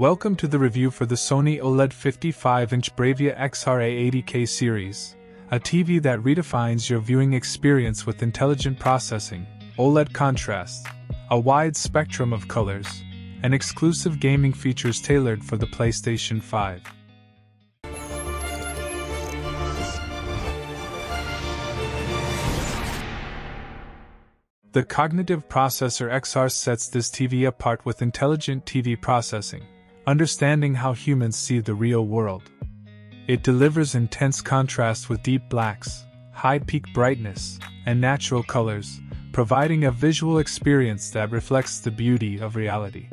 Welcome to the review for the Sony OLED 55-inch Bravia XR-A80K series, a TV that redefines your viewing experience with intelligent processing, OLED contrast, a wide spectrum of colors, and exclusive gaming features tailored for the PlayStation 5. The cognitive processor XR sets this TV apart with intelligent TV processing understanding how humans see the real world. It delivers intense contrast with deep blacks, high peak brightness, and natural colors, providing a visual experience that reflects the beauty of reality.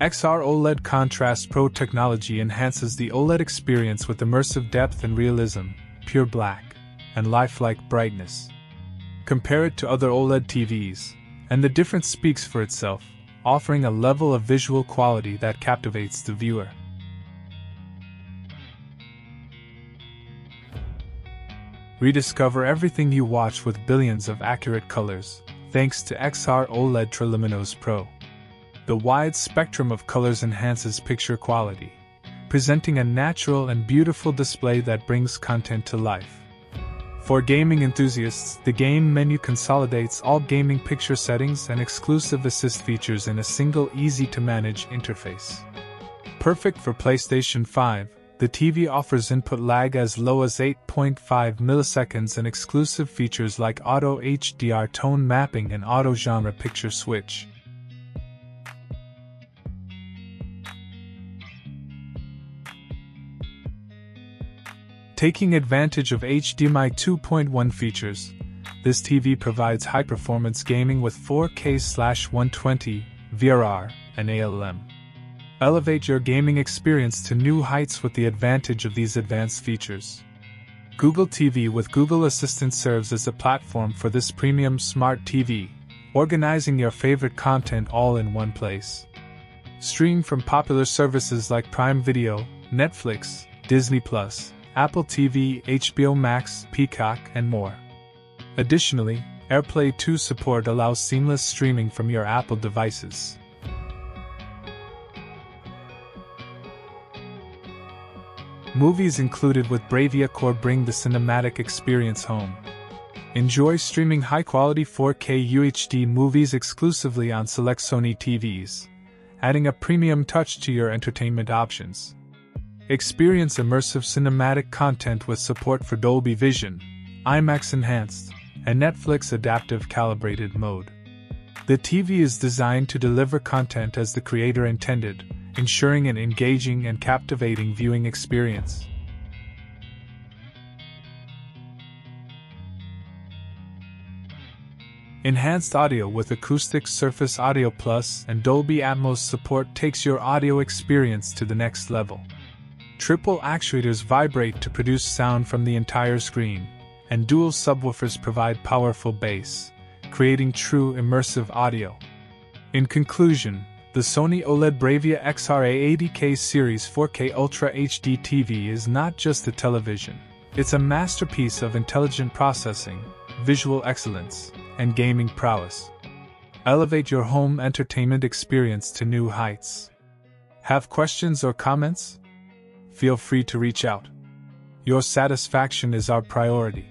XR OLED Contrast Pro technology enhances the OLED experience with immersive depth and realism, pure black, and lifelike brightness. Compare it to other OLED TVs, and the difference speaks for itself offering a level of visual quality that captivates the viewer. Rediscover everything you watch with billions of accurate colors, thanks to XR OLED Triluminos Pro. The wide spectrum of colors enhances picture quality, presenting a natural and beautiful display that brings content to life. For gaming enthusiasts, the game menu consolidates all gaming picture settings and exclusive assist features in a single easy to manage interface. Perfect for PlayStation 5, the TV offers input lag as low as 8.5 milliseconds and exclusive features like auto HDR tone mapping and auto genre picture switch. Taking advantage of HDMI 2.1 features, this TV provides high performance gaming with 4K 120, VRR, and ALM. Elevate your gaming experience to new heights with the advantage of these advanced features. Google TV with Google Assistant serves as a platform for this premium smart TV, organizing your favorite content all in one place. Stream from popular services like Prime Video, Netflix, Disney Plus, Apple TV, HBO Max, Peacock, and more. Additionally, AirPlay 2 support allows seamless streaming from your Apple devices. Movies included with Bravia Core bring the cinematic experience home. Enjoy streaming high quality 4K UHD movies exclusively on select Sony TVs, adding a premium touch to your entertainment options. Experience immersive cinematic content with support for Dolby Vision, IMAX Enhanced, and Netflix Adaptive Calibrated Mode. The TV is designed to deliver content as the creator intended, ensuring an engaging and captivating viewing experience. Enhanced audio with Acoustic Surface Audio Plus and Dolby Atmos support takes your audio experience to the next level. Triple actuators vibrate to produce sound from the entire screen, and dual subwoofers provide powerful bass, creating true immersive audio. In conclusion, the Sony OLED Bravia XR-A80K Series 4K Ultra HD TV is not just a television, it's a masterpiece of intelligent processing, visual excellence, and gaming prowess. Elevate your home entertainment experience to new heights. Have questions or comments? Feel free to reach out. Your satisfaction is our priority.